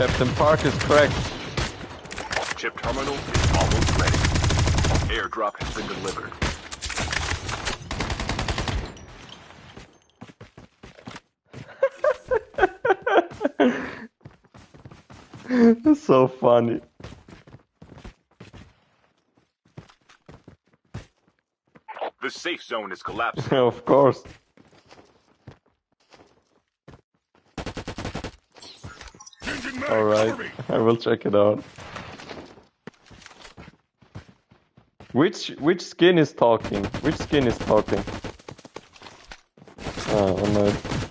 Captain Park is cracked. Chip terminal is almost ready. Airdrop has been delivered. It's so funny. The safe zone is collapsing. of course. Alright, I will check it out. Which which skin is talking? Which skin is talking? Oh, oh no.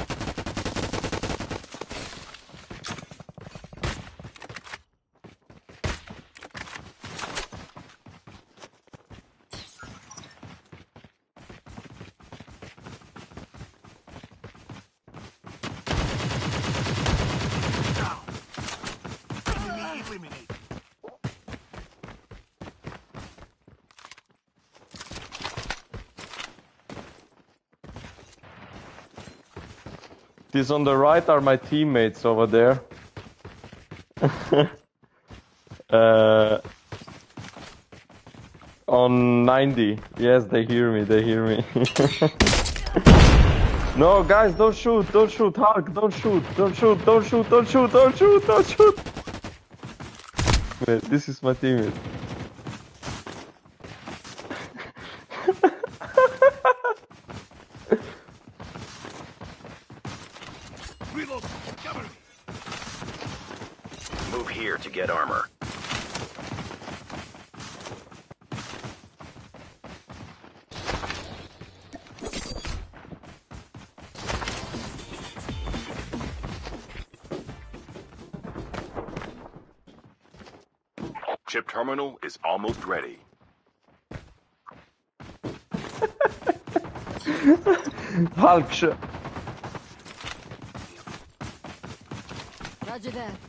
These on the right are my teammates over there. uh, on 90. Yes, they hear me, they hear me. no, guys, don't shoot, don't shoot, Hulk, don't shoot, don't shoot, don't shoot, don't shoot, don't shoot, don't shoot. Wait, this is my teammate. Reload. Cover me. Move here to get armor. Chip terminal is almost ready. Hulk, sh- Roger that.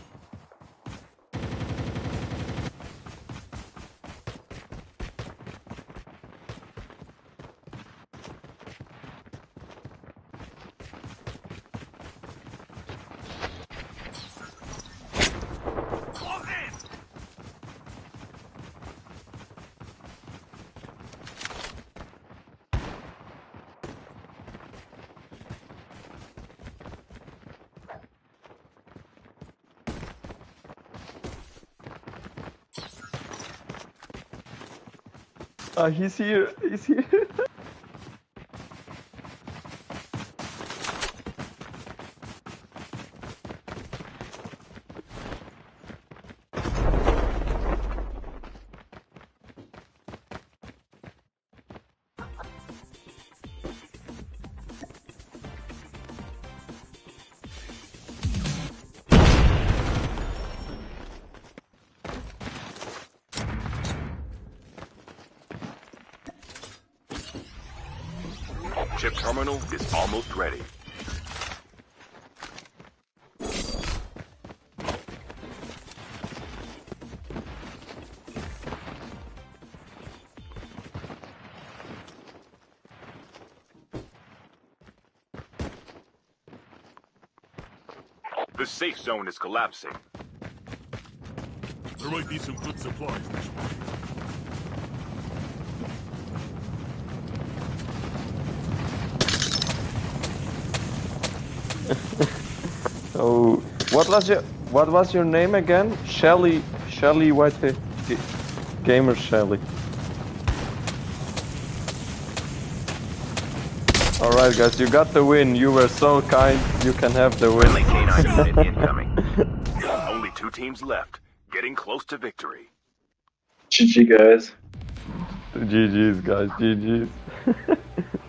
Ah, he's here, he's here. Chip terminal is almost ready. The safe zone is collapsing. There might be some good supplies. Oh, what was your what was your name again? Shelly, Shelly White eh, Gamer Shelly. All right, guys, you got the win. You were so kind. You can have the Friendly win. K9 unit incoming. Only two teams left, getting close to victory. GG, guys. GG's, guys. GG's.